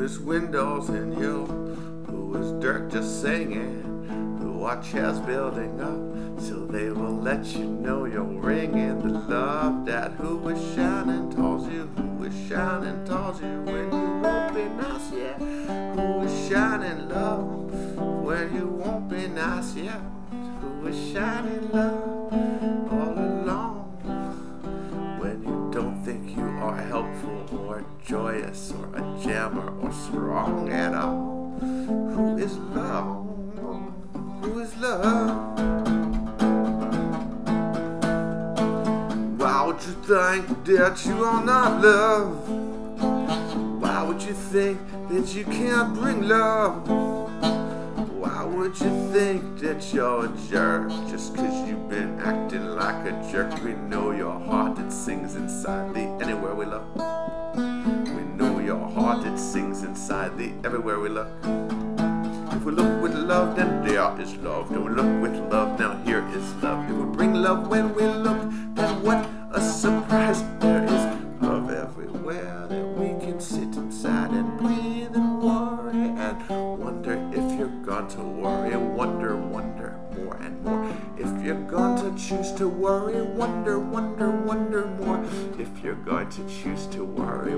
Is windows and you? Who is dirt just singing? the are chairs building up so they will let you know you're ringing the love that who is shining towards you? Who is shining towards you when you won't be nice? Yeah, who is shining love when you won't be nice? Yeah, who is shining love are helpful or joyous or a jammer or strong at all? Who is love? Who is love? Why would you think that you are not love? Why would you think that you can't bring love? Why would you think that you're a jerk just cause like a jerk? We know your heart it sings inside the anywhere we look. We know your heart it sings inside the everywhere we look. If we look with love, then there is love. We look with love, now here is love. If we bring love when we look, then what a surprise there is love everywhere that we can sit inside and breathe and worry and wonder if you're going to worry. And wonder, wonder more and more. If you're going to choose to worry, wonder, wonder, wonder more. If you're going to choose to worry,